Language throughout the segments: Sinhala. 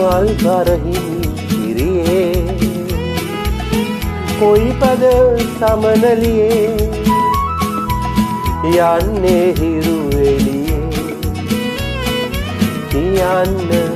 මල් කරහිමි කිරියේ කොයිපද සමනලියේ යන්නේ හිරු එළියේ. කියන්න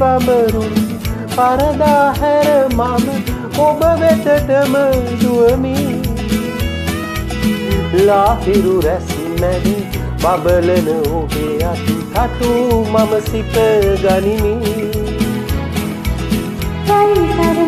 බඹරුන් පරදා හැර මම ඔබ වෙතටම දුවමි. ලාහිරු රැස් මැද බබලන ඔබේ අතු කටු මම සිප ගනිමි. වයිතර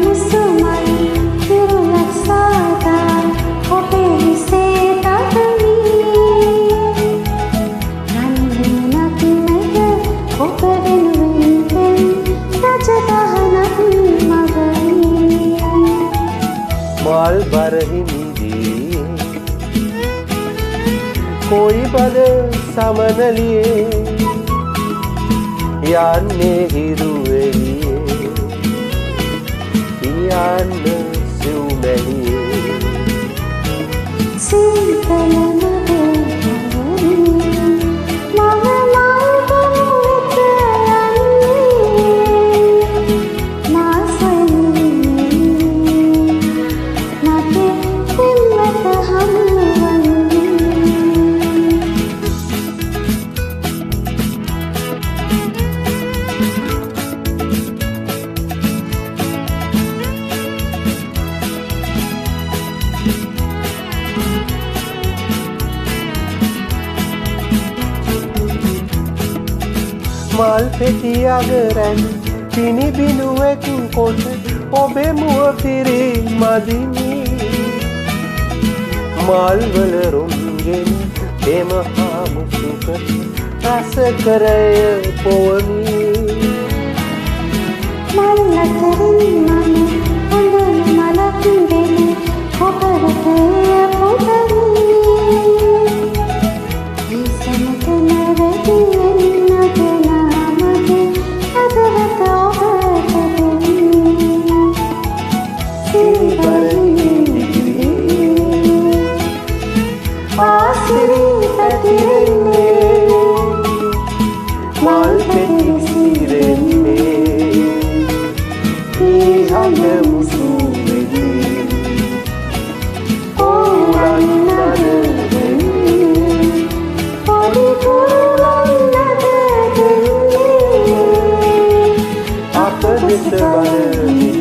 මල් බරහිමිදී කොයි බද සමනලියේ යන්නේ හිරුවෙලියේ කියන්න මල් පෙතියගරැන් පිණිබිනුවෙක් කොට ඔබේ මුව පිරී මදිනි. මල්වල රුන්ගෙන එම හාමුසුකට රස කරය පොවමි මල්ලතරින් මම හොඳන මලක් දෙන කොපරතය පුදමි ඒසමත ආසිරි පැතිරෙන්නේ මල් පෙතිසිරෙන්නේ හඬ මුසු වෙති ඕරන් නදවෙන්නේ පොඩි කුරුල්ලන්නද දෙන්නේ අප දෙස බලමින්